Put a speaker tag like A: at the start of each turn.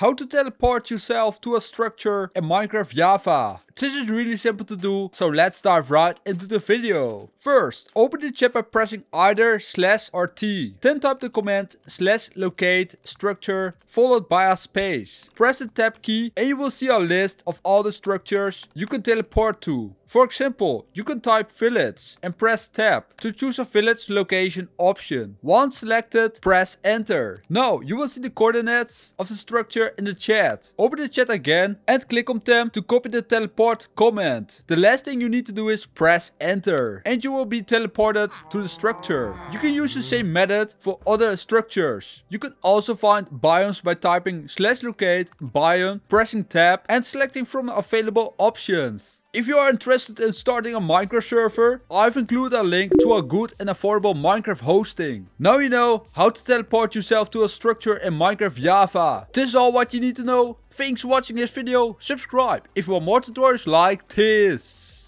A: how to teleport yourself to a structure in Minecraft Java. This is really simple to do, so let's dive right into the video. First, open the chat by pressing either slash or T. Then type the command slash locate structure followed by a space. Press the tab key and you will see a list of all the structures you can teleport to. For example, you can type village and press tab to choose a village location option. Once selected, press enter. Now you will see the coordinates of the structure in the chat. Open the chat again and click on them to copy the teleport command. The last thing you need to do is press enter and you will be teleported to the structure. You can use the same method for other structures. You can also find biomes by typing slash locate biome, pressing tab and selecting from available options. If you are interested in starting a Minecraft server, I've included a link to a good and affordable Minecraft hosting. Now you know how to teleport yourself to a structure in Minecraft Java. This is all what you need to know. Thanks for watching this video, subscribe if you want more tutorials like this.